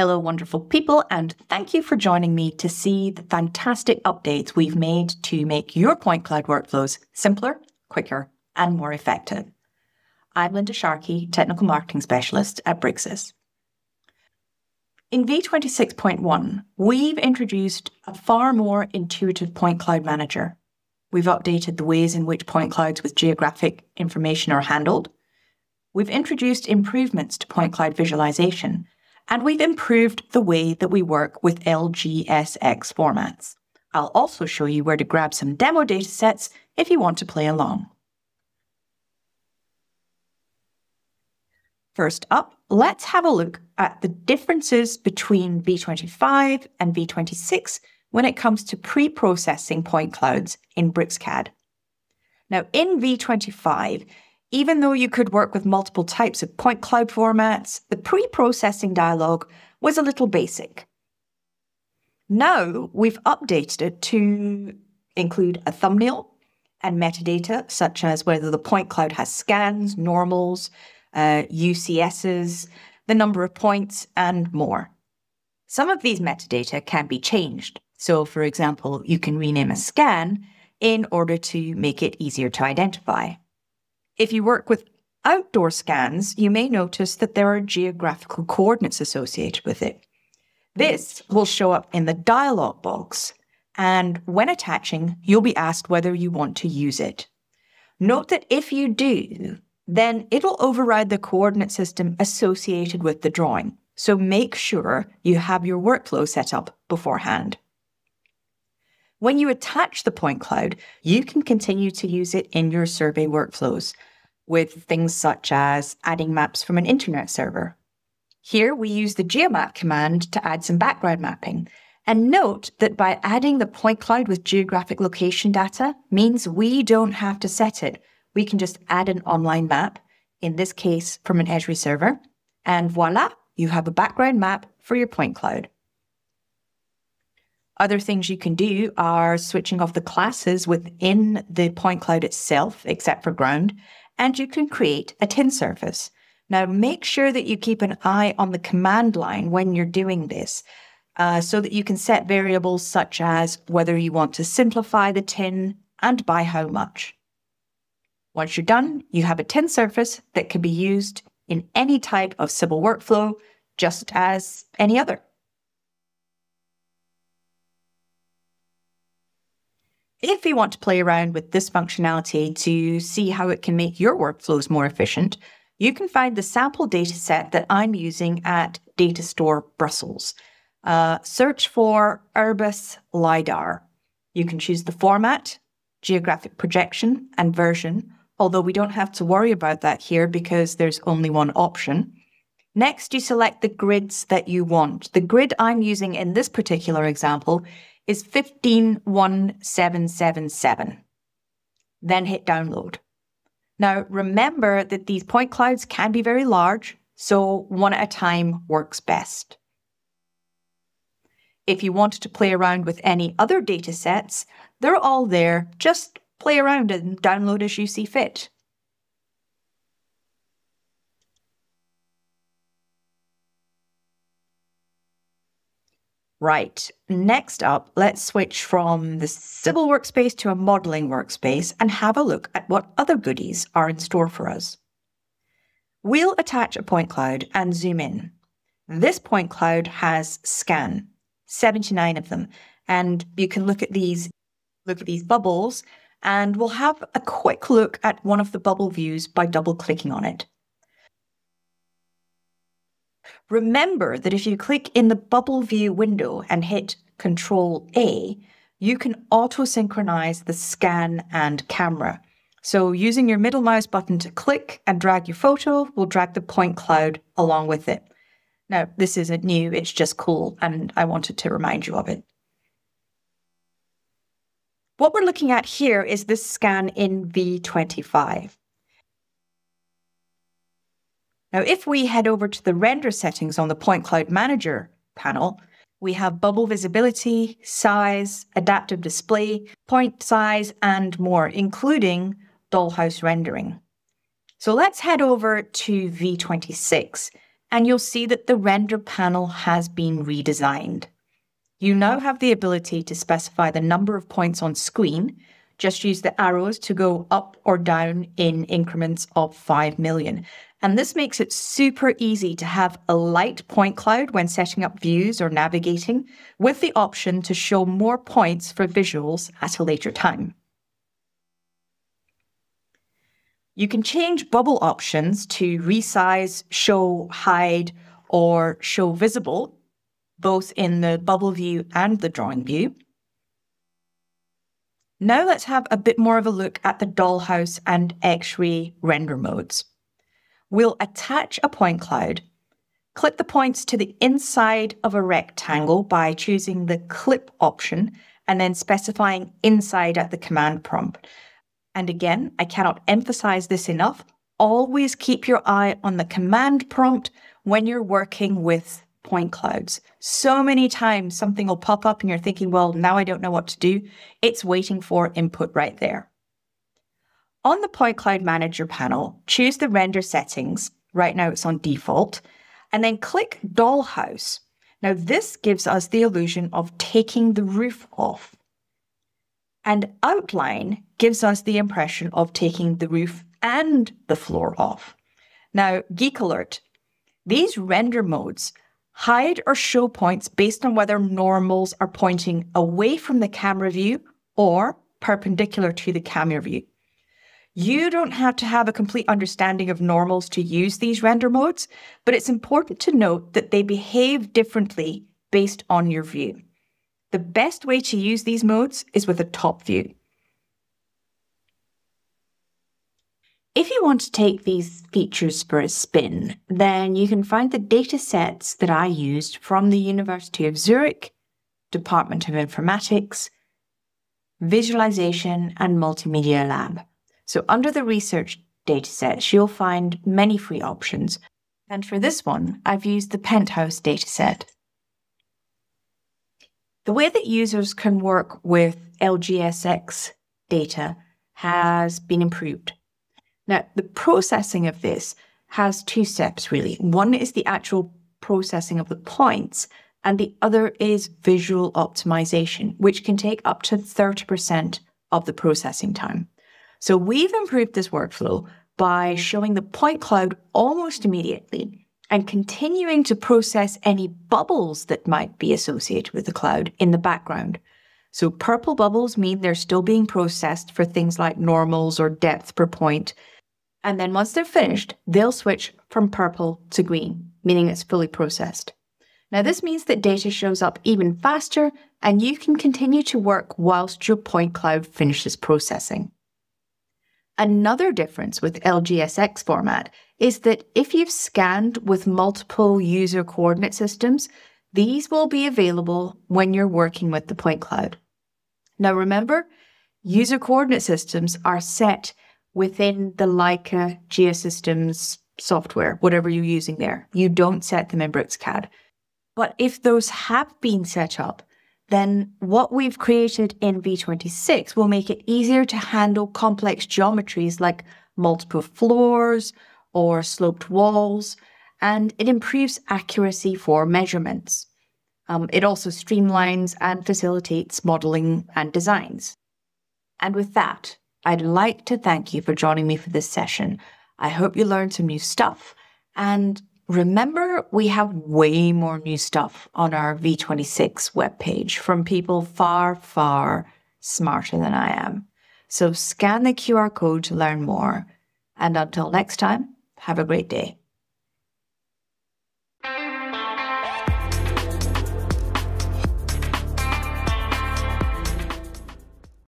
Hello, wonderful people, and thank you for joining me to see the fantastic updates we've made to make your point cloud workflows simpler, quicker, and more effective. I'm Linda Sharkey, Technical Marketing Specialist at Bricsys. In V26.1, we've introduced a far more intuitive point cloud manager. We've updated the ways in which point clouds with geographic information are handled. We've introduced improvements to point cloud visualization and we've improved the way that we work with LGSX formats. I'll also show you where to grab some demo datasets if you want to play along. First up, let's have a look at the differences between V25 and V26 when it comes to pre-processing point clouds in BricsCAD. Now, in V25, even though you could work with multiple types of point cloud formats, the pre processing dialog was a little basic. Now we've updated it to include a thumbnail and metadata, such as whether the point cloud has scans, normals, uh, UCSs, the number of points, and more. Some of these metadata can be changed. So, for example, you can rename a scan in order to make it easier to identify. If you work with outdoor scans, you may notice that there are geographical coordinates associated with it. This will show up in the dialog box, and when attaching, you'll be asked whether you want to use it. Note that if you do, then it'll override the coordinate system associated with the drawing. So make sure you have your workflow set up beforehand. When you attach the point cloud, you can continue to use it in your survey workflows with things such as adding maps from an internet server. Here we use the geomap command to add some background mapping. And note that by adding the point cloud with geographic location data means we don't have to set it. We can just add an online map, in this case from an Esri server, and voila, you have a background map for your point cloud. Other things you can do are switching off the classes within the point cloud itself, except for ground, and you can create a tin surface. Now, make sure that you keep an eye on the command line when you're doing this uh, so that you can set variables such as whether you want to simplify the tin and by how much. Once you're done, you have a tin surface that can be used in any type of civil workflow, just as any other. If you want to play around with this functionality to see how it can make your workflows more efficient, you can find the sample dataset that I'm using at Datastore Brussels. Uh, search for Urbis LiDAR. You can choose the format, geographic projection, and version, although we don't have to worry about that here because there's only one option. Next, you select the grids that you want. The grid I'm using in this particular example is 151777. Then hit download. Now, remember that these point clouds can be very large, so one at a time works best. If you wanted to play around with any other data sets, they're all there. Just play around and download as you see fit. Right, next up, let's switch from the civil workspace to a modeling workspace and have a look at what other goodies are in store for us. We'll attach a point cloud and zoom in. This point cloud has scan, 79 of them, and you can look at these look at these bubbles and we'll have a quick look at one of the bubble views by double clicking on it. Remember that if you click in the bubble view window and hit Control A, you can auto synchronize the scan and camera. So using your middle mouse button to click and drag your photo will drag the point cloud along with it. Now, this isn't new, it's just cool, and I wanted to remind you of it. What we're looking at here is this scan in V25. Now, if we head over to the render settings on the Point Cloud Manager panel, we have bubble visibility, size, adaptive display, point size, and more, including dollhouse rendering. So let's head over to V26 and you'll see that the render panel has been redesigned. You now have the ability to specify the number of points on screen. Just use the arrows to go up or down in increments of 5 million. And this makes it super easy to have a light point cloud when setting up views or navigating, with the option to show more points for visuals at a later time. You can change bubble options to resize, show, hide, or show visible, both in the bubble view and the drawing view. Now let's have a bit more of a look at the dollhouse and X-ray render modes. We'll attach a point cloud, clip the points to the inside of a rectangle by choosing the clip option and then specifying inside at the command prompt. And again, I cannot emphasize this enough. Always keep your eye on the command prompt when you're working with point clouds. So many times something will pop up and you're thinking, well, now I don't know what to do. It's waiting for input right there. On the Point Cloud Manager panel, choose the render settings. Right now it's on default. And then click Dollhouse. Now this gives us the illusion of taking the roof off. And Outline gives us the impression of taking the roof and the floor off. Now, Geek Alert, these render modes hide or show points based on whether normals are pointing away from the camera view or perpendicular to the camera view. You don't have to have a complete understanding of normals to use these render modes, but it's important to note that they behave differently based on your view. The best way to use these modes is with a top view. If you want to take these features for a spin, then you can find the data sets that I used from the University of Zurich, Department of Informatics, Visualization and Multimedia Lab. So under the research datasets, you'll find many free options. And for this one, I've used the Penthouse dataset. The way that users can work with LGSX data has been improved. Now, the processing of this has two steps really. One is the actual processing of the points, and the other is visual optimization, which can take up to 30% of the processing time. So we've improved this workflow by showing the point cloud almost immediately and continuing to process any bubbles that might be associated with the cloud in the background. So purple bubbles mean they're still being processed for things like normals or depth per point, and then once they're finished, they'll switch from purple to green, meaning it's fully processed. Now, this means that data shows up even faster and you can continue to work whilst your point cloud finishes processing. Another difference with LGSX format is that if you've scanned with multiple user coordinate systems, these will be available when you're working with the point cloud. Now remember, user coordinate systems are set within the Leica Geosystems software, whatever you're using there. You don't set them in BricsCAD. But if those have been set up, then what we've created in V26 will make it easier to handle complex geometries like multiple floors or sloped walls, and it improves accuracy for measurements. Um, it also streamlines and facilitates modeling and designs. And with that, I'd like to thank you for joining me for this session. I hope you learned some new stuff. And remember, we have way more new stuff on our V26 webpage from people far, far smarter than I am. So scan the QR code to learn more. And until next time, have a great day.